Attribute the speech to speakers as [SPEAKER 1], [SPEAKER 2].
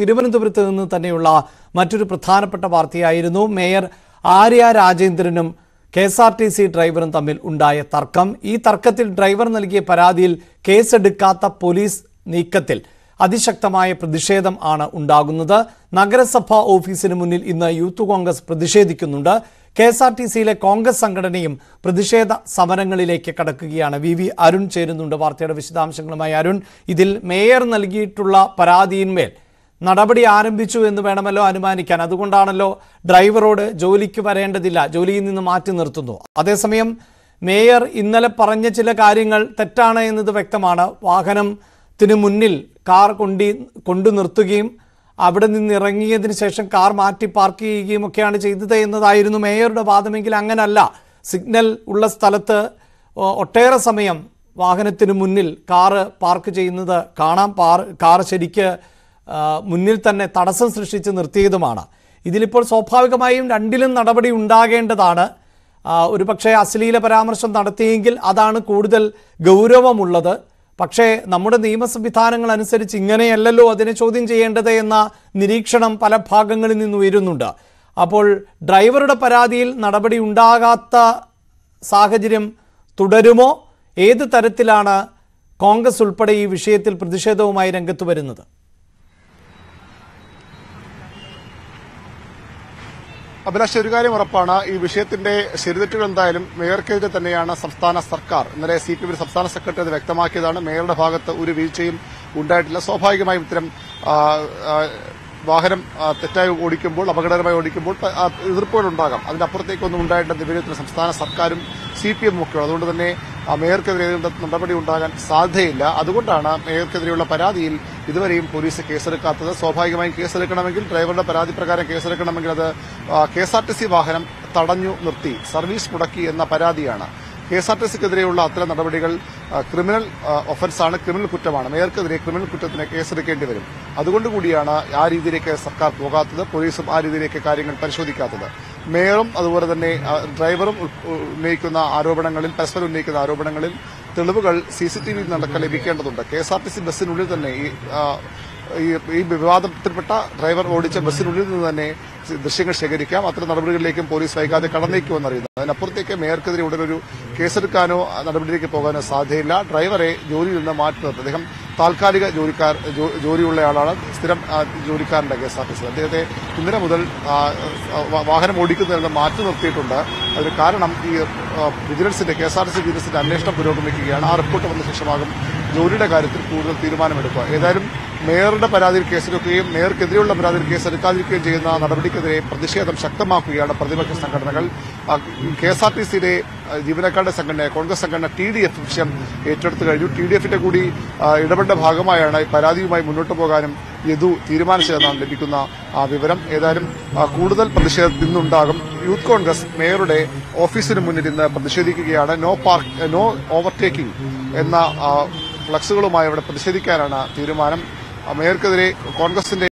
[SPEAKER 1] തിരുവനന്തപുരത്ത് നിന്ന് തന്നെയുള്ള മറ്റൊരു പ്രധാനപ്പെട്ട വാർത്തയായിരുന്നു mayor Arya രാജേന്ദ്രനും K S R T C ഡ്രൈവറും തമ്മിൽ ഉണ്ടായ തർക്കം. ഈ തർക്കത്തിൽ ഡ്രൈവർ നൽകിയ പരാതിയിൽ കേസെടുക്കാത്ത പോലീസ് നീക്കത്തിൽ അതിശക്തമായ പ്രതിഷേധം ആണ് ഉണ്ടാകുന്നത്. നഗരസഭാ ഓഫീസിന് മുന്നിൽ ഇന്ന് യൂത്ത് കോൺഗ്രസ് പ്രതിഷേധിക്കുന്നുണ്ട്. കെ എസ് ആർ ടി സിയിലെ കോൺഗ്രസ് സംഘടനയും പ്രതിഷേധ സമരങ്ങളിലേക്ക് കടക്കുകയാണ്. വി വി അരുൺ ചേരുന്നുണ്ട് വാർത്തയുടെ വിശദാംശങ്ങളുമായി. അരുൺ ഇതിൽ മേയർ നൽകിയിട്ടുള്ള പരാതിയിന്മേൽ നടപടി ആരംഭിച്ചു എന്ന് വേണമല്ലോ അനുമാനിക്കാൻ. അതുകൊണ്ടാണല്ലോ ഡ്രൈവറോട് ജോലിക്ക് വരേണ്ടതില്ല ജോലിയിൽ നിന്ന് മാറ്റി നിർത്തുന്നു. അതേസമയം മേയർ ഇന്നലെ പറഞ്ഞ ചില കാര്യങ്ങൾ തെറ്റാണ് എന്നത് വ്യക്തമാണ്. വാഹനത്തിന് മുന്നിൽ കാർ കൊണ്ടി കൊണ്ടു നിർത്തുകയും അവിടെ നിന്ന് ഇറങ്ങിയതിന് ശേഷം കാർ മാറ്റി പാർക്ക് ചെയ്യുകയും ഒക്കെയാണ് ചെയ്തത് എന്നതായിരുന്നു മേയറുടെ വാദമെങ്കിൽ അങ്ങനല്ല. സിഗ്നൽ ഉള്ള സ്ഥലത്ത് ഒട്ടേറെ സമയം വാഹനത്തിന് മുന്നിൽ കാറ് പാർക്ക് ചെയ്യുന്നത് കാണാം. പാർ കാർ ശരിക്ക് മുന്നിൽ തന്നെ തടസ്സം സൃഷ്ടിച്ച് നിർത്തിയതുമാണ്. ഇതിലിപ്പോൾ സ്വാഭാവികമായും രണ്ടിലും നടപടി ഉണ്ടാകേണ്ടതാണ്. ആ, ഒരു പക്ഷേ അശ്ലീല പരാമർശം നടത്തിയെങ്കിൽ അതാണ് കൂടുതൽ ഗൗരവമുള്ളത്. പക്ഷേ നമ്മുടെ നിയമ സംവിധാനങ്ങൾ അനുസരിച്ച് ഇങ്ങനെയല്ലല്ലോ അതിനെ ചോദ്യം ചെയ്യേണ്ടത് എന്ന നിരീക്ഷണം പല ഭാഗങ്ങളിൽ നിന്ന് ഉയരുന്നുണ്ട്. അപ്പോൾ ഡ്രൈവറുടെ പരാതിയിൽ നടപടി ഉണ്ടാകാത്ത സാഹചര്യം തുടരുമോ? ഏത് തരത്തിലാണ് കോൺഗ്രസ് ഉൾപ്പെടെ ഈ വിഷയത്തിൽ പ്രതിഷേധവുമായി രംഗത്ത് വരുന്നത്?
[SPEAKER 2] അഭിലാഷ് ഒരു കാര്യം ഉറപ്പാണ്. ഈ വിഷയത്തിന്റെ ശരിതെറ്റുകൾ എന്തായാലും മേയർക്കെതിരെ തന്നെയാണ് സംസ്ഥാന സർക്കാർ. ഇന്നലെ സി പി സംസ്ഥാന സെക്രട്ടറി അത് വ്യക്തമാക്കിയതാണ്. മേയറുടെ ഭാഗത്ത് ഒരു വീഴ്ചയും ഉണ്ടായിട്ടില്ല. സ്വാഭാവികമായും ഇത്തരം വാഹനം തെറ്റായി ഓടിക്കുമ്പോൾ അപകടകരമായി ഓടിക്കുമ്പോൾ എതിർപ്പുകൾ ഉണ്ടാകാം അതിനപ്പുറത്തേക്കൊന്നും ഉണ്ടായിട്ട വിവരത്തിന് സംസ്ഥാന സർക്കാരും സി പി എമ്മും ഒക്കെയാണ് അതുകൊണ്ട് തന്നെ മേയർക്കെതിരെ നടപടി ഉണ്ടാകാൻ സാധ്യതയില്ല. അതുകൊണ്ടാണ് മേയർക്കെതിരെയുള്ള പരാതിയിൽ ഇതുവരെയും പോലീസ് കേസെടുക്കാത്തത്. സ്വാഭാവികമായും കേസെടുക്കണമെങ്കിൽ ഡ്രൈവറുടെ പരാതി പ്രകാരം കേസെടുക്കണമെങ്കിൽ അത് K S R T C വാഹനം തടഞ്ഞു നിർത്തി. സർവീസ് മുടക്കി എന്ന പരാതിയാണ്. കെ എസ് ആർ ടി സിക്കെതിരെയുള്ള അത്തരം നടപടികൾ ക്രിമിനൽ ഒഫൻസാണ് ക്രിമിനൽ കുറ്റമാണ്. മേയർക്കെതിരെ ക്രിമിനൽ കുറ്റത്തിന് കേസെടുക്കേണ്ടി വരും. അതുകൊണ്ടുകൂടിയാണ് ആ രീതിയിലേക്ക് സർക്കാർ പോകാത്തത് പോലീസും ആ രീതിയിലേക്ക് കാര്യങ്ങൾ പരിശോധിക്കാത്തത്. മേയറും അതുപോലെ തന്നെ ഡ്രൈവറും ഉന്നയിക്കുന്ന ആരോപണങ്ങളിൽ പരസ്പരം ഉന്നയിക്കുന്ന ആരോപണങ്ങളിൽ തെളിവുകൾ സി സി ടി വിയിൽ നടക്ക ലഭിക്കേണ്ടതുണ്ട്. K S R T C ബസ്സിനുള്ളിൽ തന്നെ ഈ ഈ വിവാദത്തിൽപ്പെട്ട ഡ്രൈവർ ഓടിച്ച ബസ്സിനുള്ളിൽ നിന്ന് തന്നെ ദൃശ്യങ്ങൾ ശേഖരിക്കാം. അത്തരം നടപടികളിലേക്കും പോലീസ് വൈകാതെ കടന്നേക്കുമെന്നറിയുന്നു. അതിനപ്പുറത്തേക്ക് മേയർക്കെതിരെ ഉടനൊരു കേസെടുക്കാനോ നടപടിയിലേക്ക് പോകാനോ സാധ്യതയില്ല. ഡ്രൈവറെ ജോലിയിൽ നിന്ന് മാറ്റുന്നത് അദ്ദേഹം താൽക്കാലിക ജോലിക്കാർ ജോലിയുള്ള ആളാണ്. സ്ഥിരം ജോലിക്കാരന്റെ K S R T C അദ്ദേഹത്തെ ഇന്നലെ മുതൽ വാഹനം ഓടിക്കുന്നതിൽ നിന്ന് മാറ്റി നിർത്തിയിട്ടുണ്ട്. അതിന് കാരണം ഈ വിജിലൻസിന്റെ K S R T C വിജിലൻസിന്റെ അന്വേഷണം പുരോഗമിക്കുകയാണ്. ആ റിപ്പോർട്ട് വന്ന ശേഷമാകും ജോലിയുടെ കാര്യത്തിൽ കൂടുതൽ തീരുമാനമെടുക്കുക. ഏതായാലും മേയറുടെ പരാതിയിൽ കേസെടുക്കുകയും മേയർക്കെതിരെയുള്ള പരാതിയിൽ കേസെടുക്കാതിരിക്കുകയും ചെയ്യുന്ന നടപടിക്കെതിരെ പ്രതിഷേധം ശക്തമാക്കുകയാണ് പ്രതിപക്ഷ സംഘടനകൾ. കെ എസ് ആർ ടി സിയിലെ ജീവനക്കാരുടെ സംഘടന കോൺഗ്രസ് സംഘടന ടി ഡി എഫ് വിഷയം ഏറ്റെടുത്തു കഴിഞ്ഞു. ടി ഡി എഫിന്റെ കൂടി ഇടപെട്ട ഭാഗമായാണ് പരാതിയുമായി മുന്നോട്ട് പോകാനും യദു തീരുമാനിച്ചതെന്നാണ് ലഭിക്കുന്ന വിവരം. ഏതായാലും കൂടുതൽ പ്രതിഷേധം ഇന്നുണ്ടാകും യൂത്ത് കോൺഗ്രസ് മേയറുടെ ഓഫീസിന് മുന്നിൽ ഇന്ന് പ്രതിഷേധിക്കുകയാണ്. നോ പാർക്ക് നോ ഓവർടേക്കിംഗ് എന്ന ഫ്ലക്സുകളുമായി അവിടെ പ്രതിഷേധിക്കാനാണ് തീരുമാനം. മേയർക്കെതിരെ കോൺഗ്രസിന്റെ